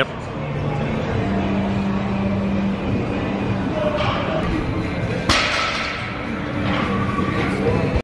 Yep.